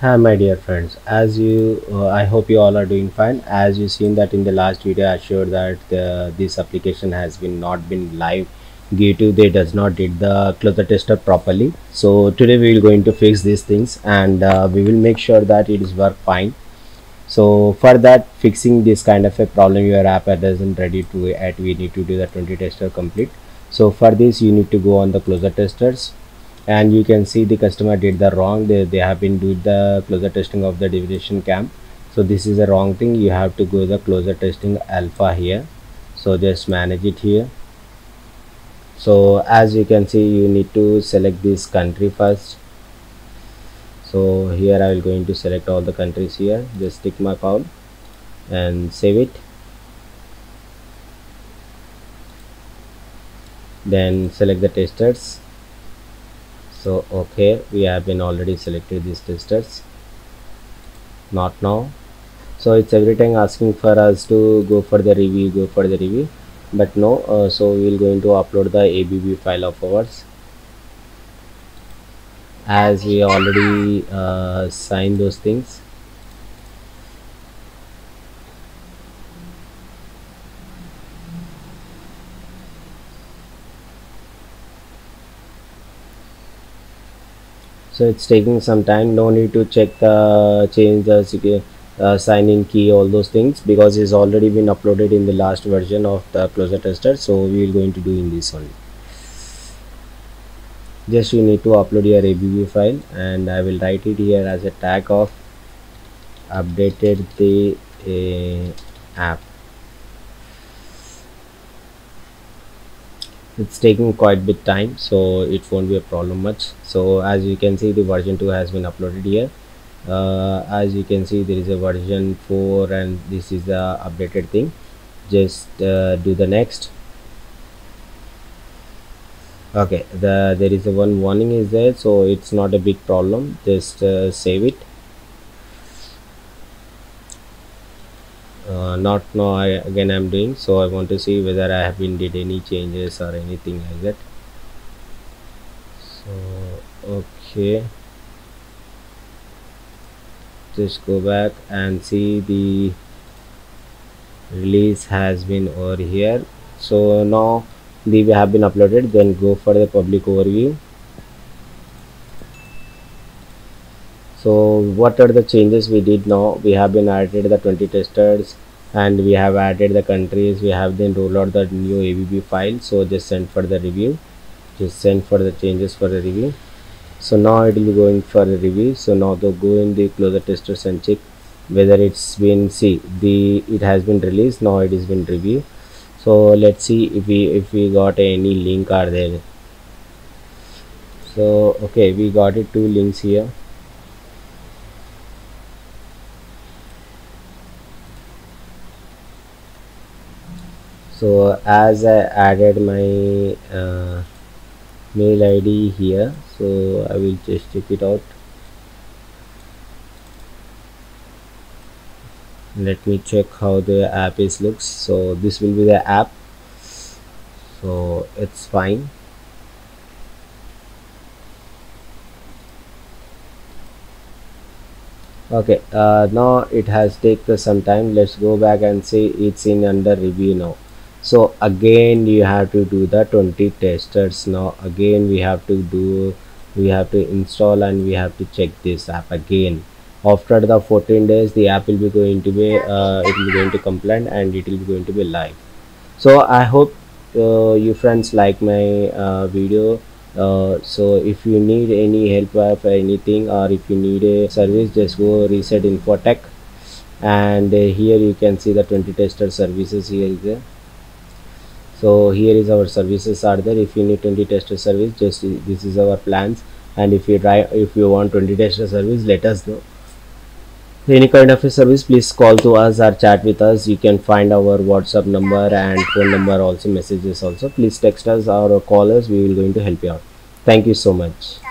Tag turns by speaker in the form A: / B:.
A: Hi my dear friends, as you, uh, I hope you all are doing fine. As you seen that in the last video, I showed that the, this application has been not been live due to they does not did the closure tester properly. So today we will going to fix these things and uh, we will make sure that it is work fine. So for that fixing this kind of a problem your app doesn't ready to at we need to do the 20 tester complete. So for this you need to go on the closure testers and you can see the customer did the wrong. They, they have been doing the closure testing of the deviation camp so this is a wrong thing. You have to go the closure testing alpha here. So just manage it here. So as you can see you need to select this country first. So here i will going to select all the countries here. Just tick mark out and save it. Then select the testers so okay we have been already selected these testers. Not now. So it's every time asking for us to go for the review go for the review. But no uh, so we'll going to upload the AAB file of ours. As we already uh, signed those things so it's taking some time. No need to check the change the uh, sign in key all those things because it's already been uploaded in the last version of the closure tester. So we will going to do in this only. Just you need to upload your AAB file and i will write it here as a tag of updated the uh, app it's taking quite bit time so it won't be a problem much. So as you can see the version 2 has been uploaded here. Uh, as you can see there is a version 4 and this is the updated thing. Just uh, do the next. Okay the there is a one warning is there so it's not a big problem. Just uh, save it uh, not now I, again I'm doing so I want to see whether I have been did any changes or anything like that. So okay. Just go back and see the release has been over here. So now the we have been uploaded then go for the public overview so what are the changes we did now? We have been added the 20 testers and we have added the countries. We have then roll out the new AAB file. So just send for the review. Just send for the changes for the review. So now it will be going for the review. So now to go in the closure testers and check whether it's been see the it has been released. Now it has been review so let's see if we if we got any link are there. So okay we got it two links here so as I added my uh, mail ID here so I will just check it out. Let me check how the app is looks. So this will be the app. So it's fine. Okay uh, now it has taken some time. Let's go back and see it's in under review now so again you have to do the 20 testers. Now again we have to do we have to install and we have to check this app again. After the 14 days the app will be going to be uh, it will be going to complain and it will be going to be live. So i hope uh, you friends like my uh, video. Uh, so if you need any help for anything or if you need a service just go reset infotech. And uh, here you can see the 20 tester services here is there so here is our services are there. If you need 20 tester service just this is our plans. And if you try if you want 20 tester service let us know. Any kind of a service please call to us or chat with us. You can find our whatsapp number and phone number also messages also. Please text us or call us. We will going to help you out. Thank you so much